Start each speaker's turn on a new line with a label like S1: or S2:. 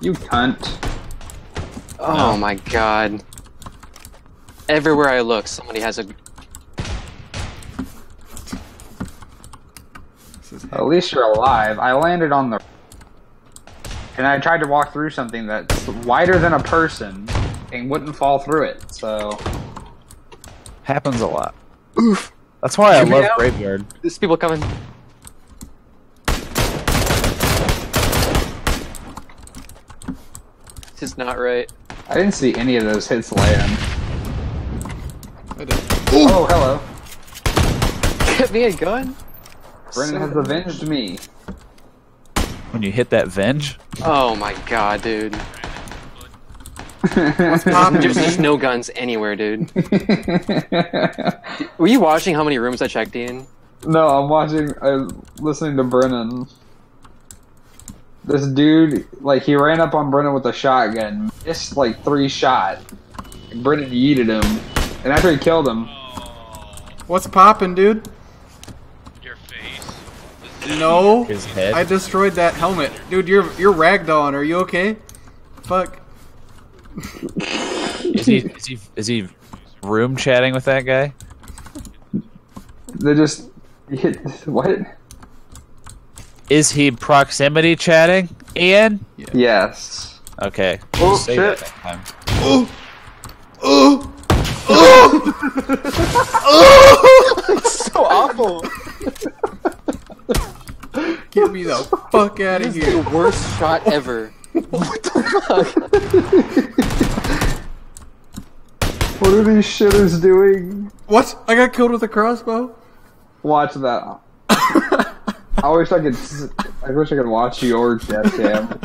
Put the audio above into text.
S1: You cunt.
S2: Oh, oh my god. Everywhere I look, somebody has a.
S1: At least you're alive. I landed on the. And I tried to walk through something that's wider than a person and wouldn't fall through it, so.
S3: Happens a lot. Oof. That's why I love
S2: out.
S3: Graveyard.
S2: There's people coming. Is not right.
S1: I didn't see any of those hits land.
S4: I did.
S1: Oh, hello.
S2: Get me a gun?
S1: Brennan has avenged me.
S3: When you hit that venge,
S2: Oh my god, dude.
S1: Mom,
S2: There's just no guns anywhere, dude. Were you watching how many rooms I checked in?
S1: No, I'm watching. I'm listening to Brennan. This dude, like, he ran up on Brennan with a shotgun, missed like three shot. And Brennan yeeted him, and after he killed him, oh.
S4: What's poppin', dude?
S5: Your face.
S4: No.
S3: his head.
S4: I destroyed that helmet. Dude, you're you're ragdolling. Are you okay? Fuck.
S3: is he is he is he room chatting with that guy?
S1: they just hit what?
S3: Is he proximity chatting? Ian?
S1: Yes.
S3: Okay.
S1: Oh,
S3: Say
S1: shit.
S3: that next time.
S2: So awful.
S4: Get me the fuck out of here.
S2: The
S4: here.
S2: worst shot ever. What the fuck?
S1: What are these shitters doing?
S4: What? I got killed with a crossbow?
S1: Watch that. I wish I could. I wish I could watch your death cam.